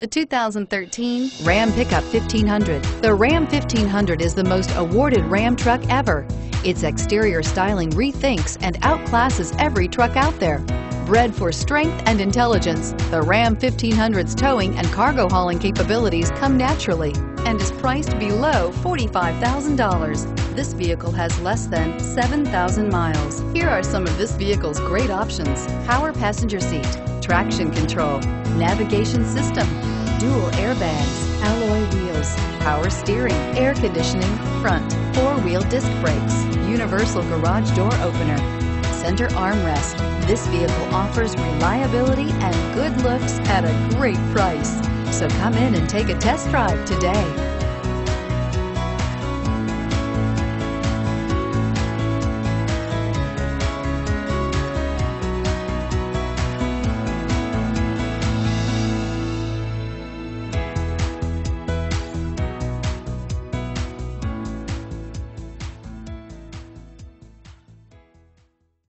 The 2013 Ram Pickup 1500. The Ram 1500 is the most awarded Ram truck ever. Its exterior styling rethinks and outclasses every truck out there. Bred for strength and intelligence, the Ram 1500's towing and cargo hauling capabilities come naturally and is priced below $45,000. This vehicle has less than 7,000 miles. Here are some of this vehicle's great options. Power passenger seat, traction control, navigation system, dual airbags, alloy wheels, power steering, air conditioning, front, four-wheel disc brakes, universal garage door opener, center armrest. This vehicle offers reliability and good looks at a great price. So come in and take a test drive today.